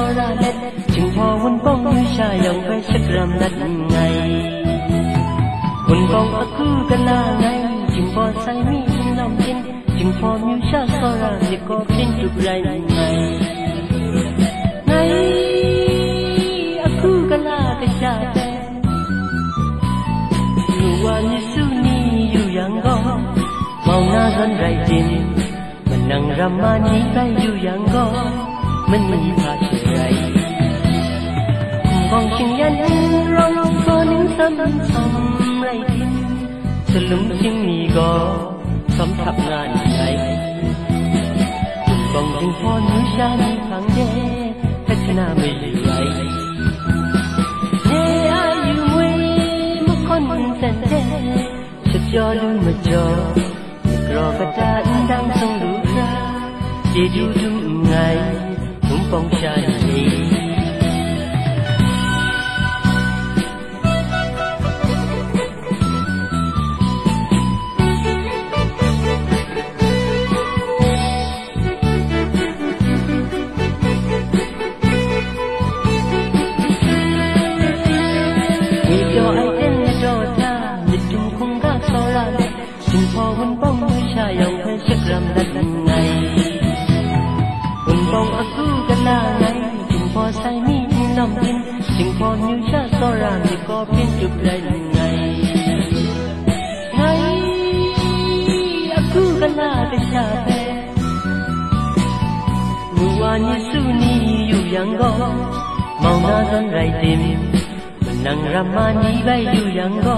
khung ra chừng phò quân bông như xa dòng về sắc ram nát ngày quân bông aku gana ngay chừng phò say mi lòng tin chừng phò như xa so ra thì có tin chụp lại ngày ngày aku gana cái cha tên như su ni yu yang go mau na dân rai tin nang ramani kayu yang go mình mình phải selum ching ni go sam thap ngan ngai bong ching pho nu sha ni phang de kachna me rai ye ayu we mo kon sen de chut yo lu ma jo ro ka ta đang sông lũ chỉ du dung ngày, cũng phong tràn đi cho hay sắc bông ở cứ gần aku ngay ngai jumpa say mi nằm tin. Tình pon như cha sora thì có pin chụp lại anh cứ gần kena bên cha về mùa như su ni yu yang go mau na dân rải tìm. Nang ramani bay yu yang go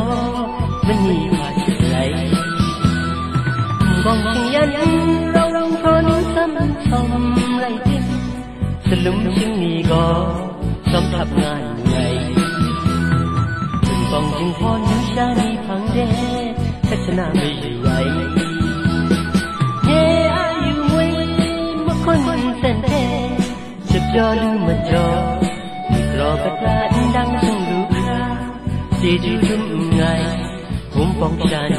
望人路看心心裏邊，就諗清你個心塌眼淚。盡望盡看你下你旁邊，卻是那美麗。夜愛如為麼困真的，就叫你麼叫，รอกระดานดังสงลูกราเจดีทุ่งไงผมป้องกัน